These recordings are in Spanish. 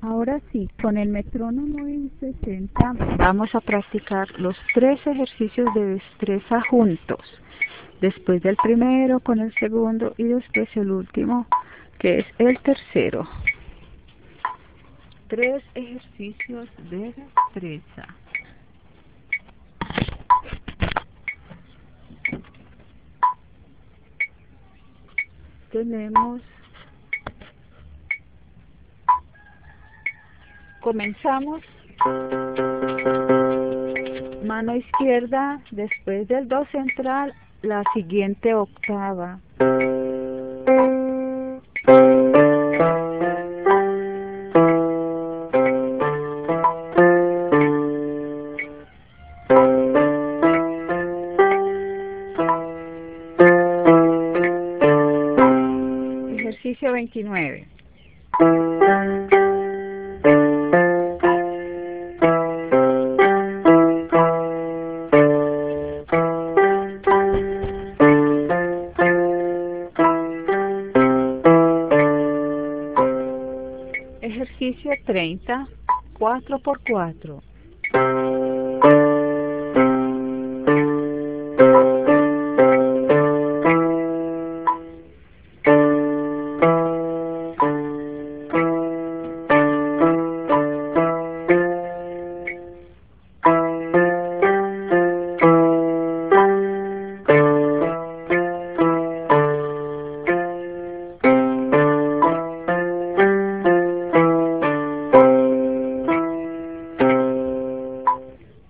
Ahora sí, con el metrónomo en 60 vamos a practicar los tres ejercicios de destreza juntos. Después del primero con el segundo y después el último que es el tercero. Tres ejercicios de destreza. Tenemos comenzamos. Mano izquierda después del do central la siguiente octava. Ejercicio 29 Ejercicio 30, 4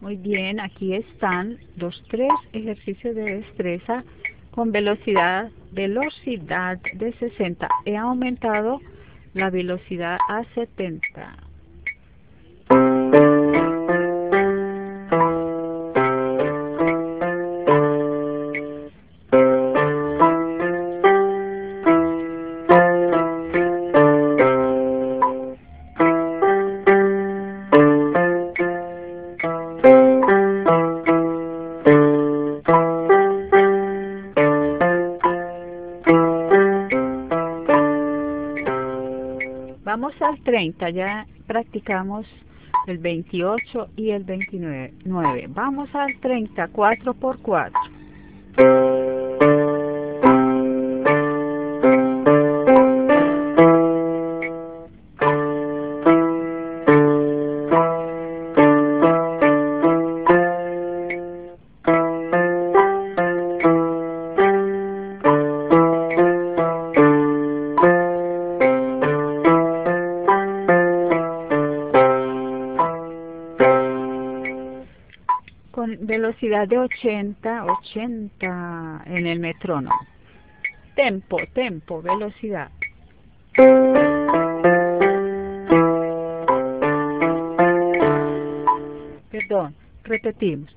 Muy bien, aquí están los tres ejercicios de destreza con velocidad, velocidad de 60. He aumentado la velocidad a 70. Vamos al 30, ya practicamos el 28 y el 29. Vamos al 30, 4 por 4. Velocidad de 80, 80 en el metrónomo. Tempo, tempo, velocidad. Perdón, repetimos.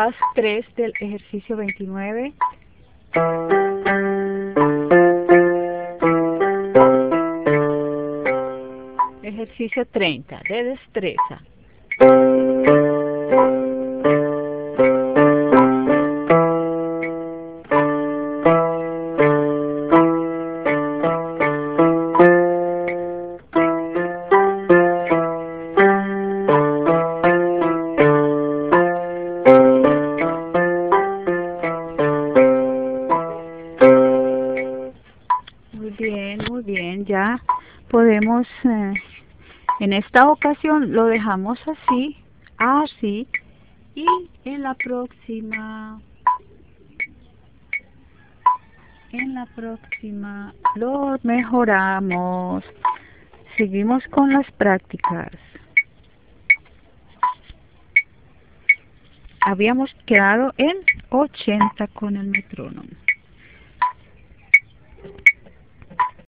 Compás 3 del ejercicio 29. Ejercicio 30 de destreza. Ya podemos, eh, en esta ocasión lo dejamos así, así, y en la próxima, en la próxima lo mejoramos. Seguimos con las prácticas. Habíamos quedado en 80 con el metrónomo.